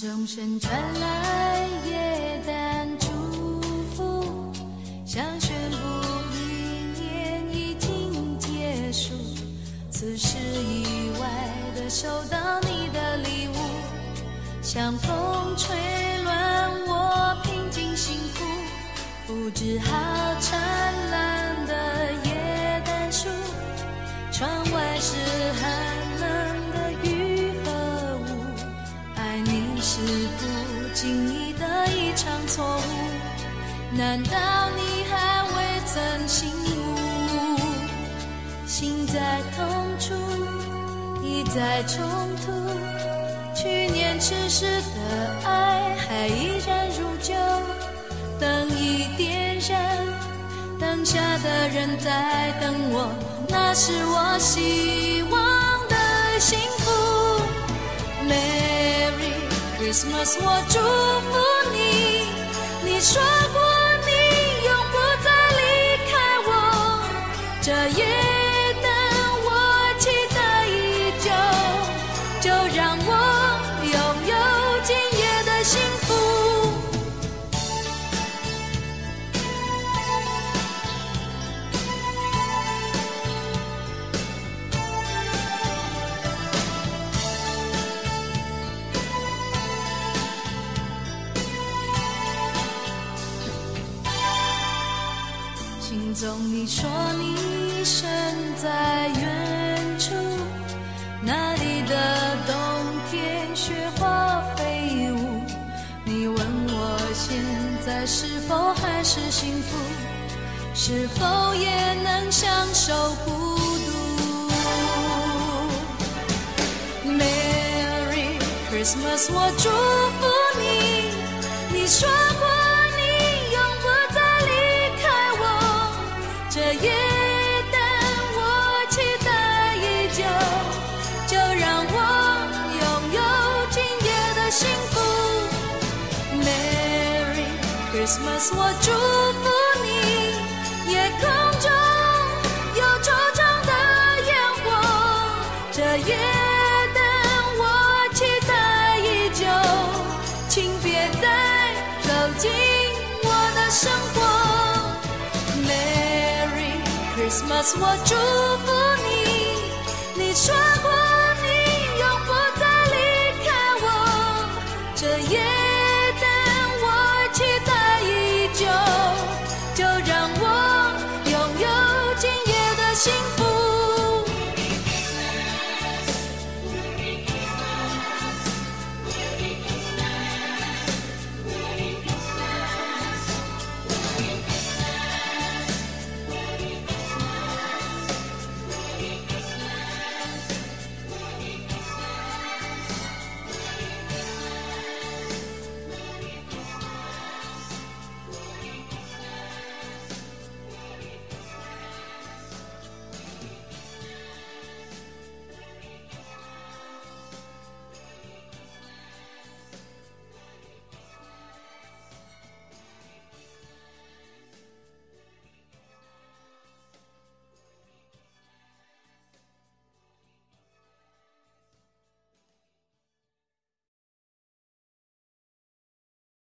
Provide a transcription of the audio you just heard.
钟声传来，夜淡祝福，想宣布一年已经结束。此时意外的收到你的礼物，像风吹乱我平静幸福，不知好灿烂的夜淡树，窗外是寒冷不经意的一场错误，难道你还未曾醒悟？心在痛楚，意在冲突。去年痴实的爱还依然如旧，灯已点燃，等下的人在等我，那是我希望 Christmas，我祝福你。你说过心中你说你身在远处，那里的冬天雪花飞舞。你问我现在是否还是幸福，是否也能享受孤独？Merry Christmas，我祝福你。你说过这夜灯我期待已久，就让我拥有今夜的幸福。Merry Christmas，我祝福你。夜空中有惆怅的烟火，这夜灯我期待已久，请别再走进我的生活。Christmas，我祝福你。你说过你永不再离开我，这夜等我期待已久，就让我拥有今夜的幸福。